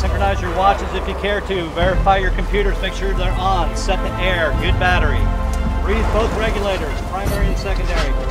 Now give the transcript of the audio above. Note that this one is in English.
Synchronize your watches if you care to. Verify your computers, make sure they're on. Set the air, good battery. Breathe both regulators, primary and secondary.